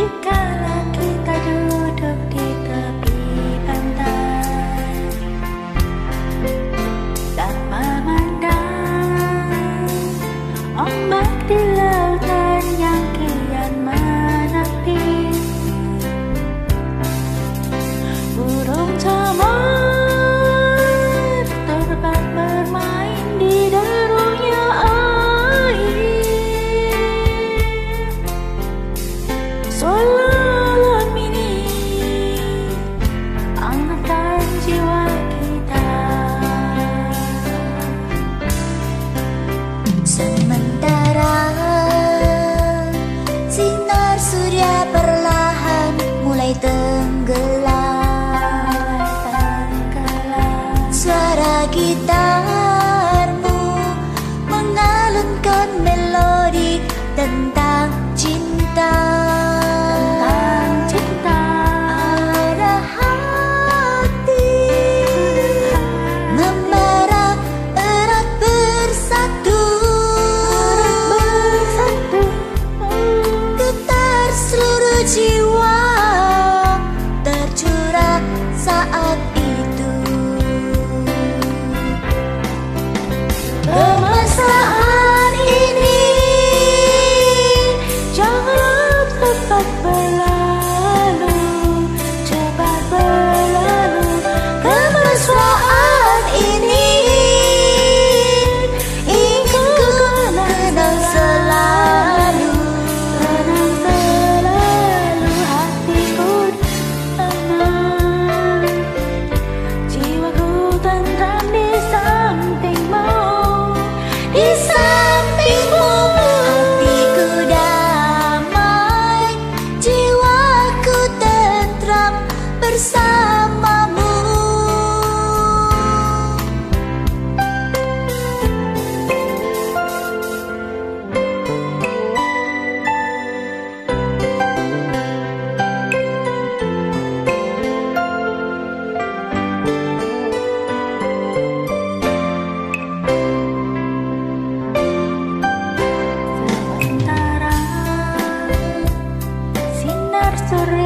ficar. Is sonreír.